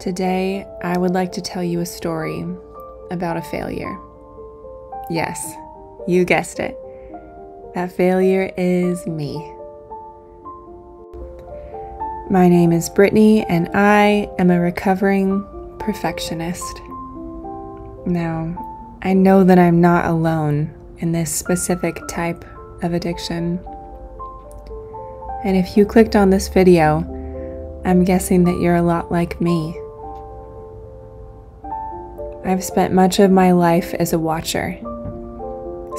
Today, I would like to tell you a story about a failure. Yes, you guessed it. That failure is me. My name is Brittany, and I am a recovering perfectionist. Now, I know that I'm not alone in this specific type of addiction. And if you clicked on this video, I'm guessing that you're a lot like me. I've spent much of my life as a watcher,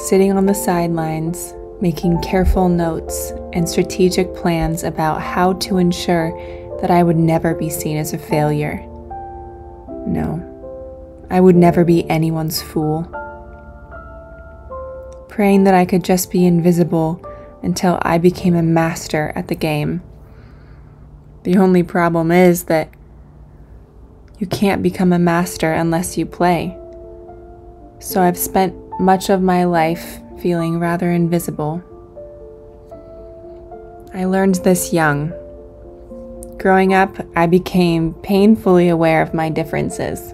sitting on the sidelines, making careful notes and strategic plans about how to ensure that I would never be seen as a failure. No, I would never be anyone's fool. Praying that I could just be invisible until I became a master at the game. The only problem is that you can't become a master unless you play. So I've spent much of my life feeling rather invisible. I learned this young. Growing up, I became painfully aware of my differences.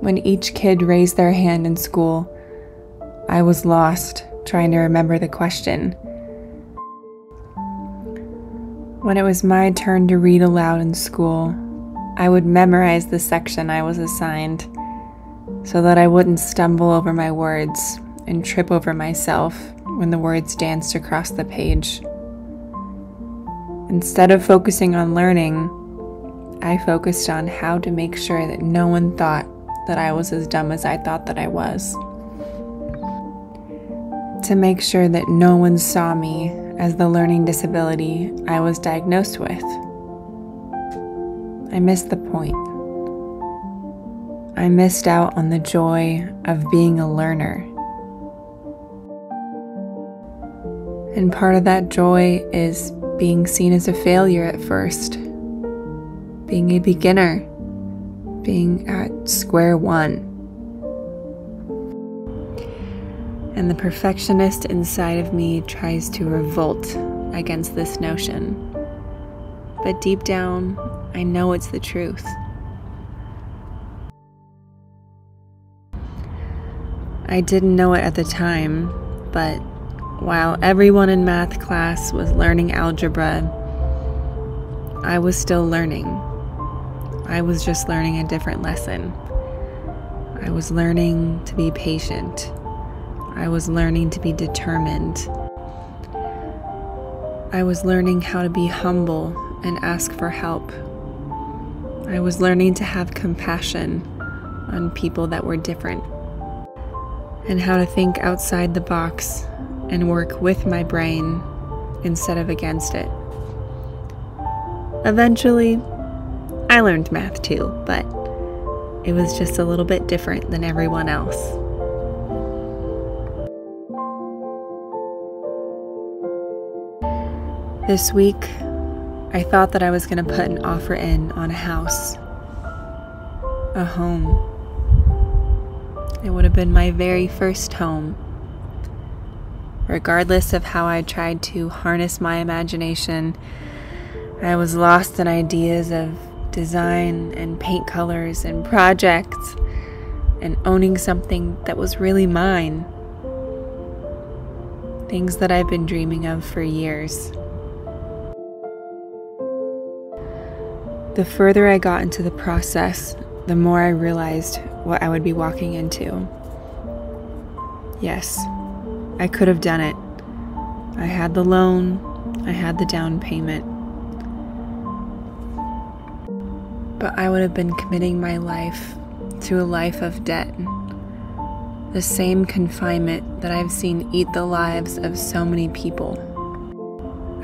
When each kid raised their hand in school, I was lost trying to remember the question. When it was my turn to read aloud in school, I would memorize the section I was assigned so that I wouldn't stumble over my words and trip over myself when the words danced across the page. Instead of focusing on learning, I focused on how to make sure that no one thought that I was as dumb as I thought that I was. To make sure that no one saw me as the learning disability I was diagnosed with. I missed the point. I missed out on the joy of being a learner. And part of that joy is being seen as a failure at first, being a beginner, being at square one. And the perfectionist inside of me tries to revolt against this notion. But deep down, I know it's the truth. I didn't know it at the time, but while everyone in math class was learning algebra, I was still learning. I was just learning a different lesson. I was learning to be patient. I was learning to be determined. I was learning how to be humble and ask for help. I was learning to have compassion on people that were different and how to think outside the box and work with my brain instead of against it. Eventually, I learned math too, but it was just a little bit different than everyone else. This week, I thought that I was going to put an offer in on a house, a home. It would have been my very first home. Regardless of how I tried to harness my imagination, I was lost in ideas of design and paint colors and projects and owning something that was really mine. Things that I've been dreaming of for years. The further I got into the process, the more I realized what I would be walking into. Yes, I could have done it. I had the loan, I had the down payment. But I would have been committing my life to a life of debt. The same confinement that I've seen eat the lives of so many people.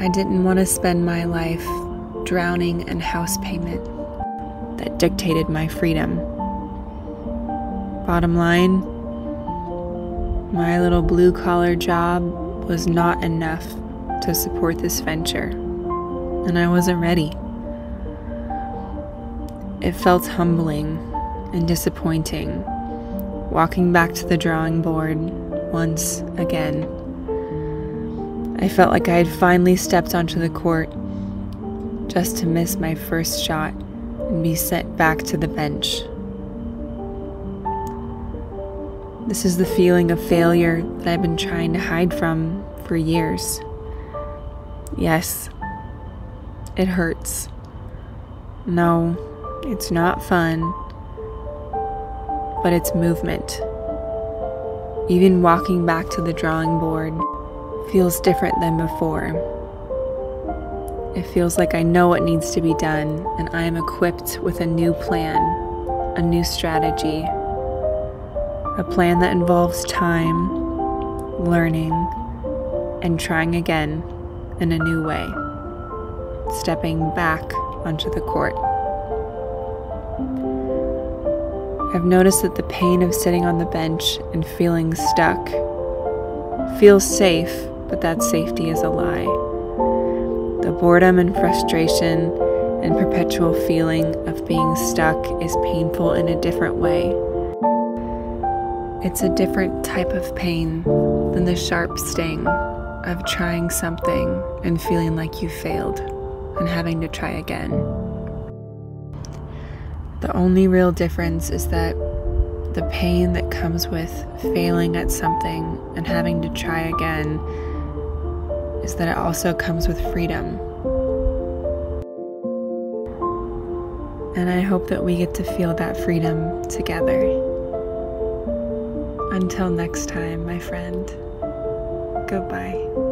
I didn't want to spend my life drowning, and house payment that dictated my freedom. Bottom line, my little blue collar job was not enough to support this venture, and I wasn't ready. It felt humbling and disappointing walking back to the drawing board once again. I felt like I had finally stepped onto the court just to miss my first shot and be sent back to the bench. This is the feeling of failure that I've been trying to hide from for years. Yes, it hurts. No, it's not fun, but it's movement. Even walking back to the drawing board feels different than before. It feels like I know what needs to be done and I am equipped with a new plan, a new strategy, a plan that involves time, learning, and trying again in a new way, stepping back onto the court. I've noticed that the pain of sitting on the bench and feeling stuck feels safe, but that safety is a lie. The boredom and frustration and perpetual feeling of being stuck is painful in a different way. It's a different type of pain than the sharp sting of trying something and feeling like you failed and having to try again. The only real difference is that the pain that comes with failing at something and having to try again is that it also comes with freedom. And I hope that we get to feel that freedom together. Until next time, my friend, goodbye.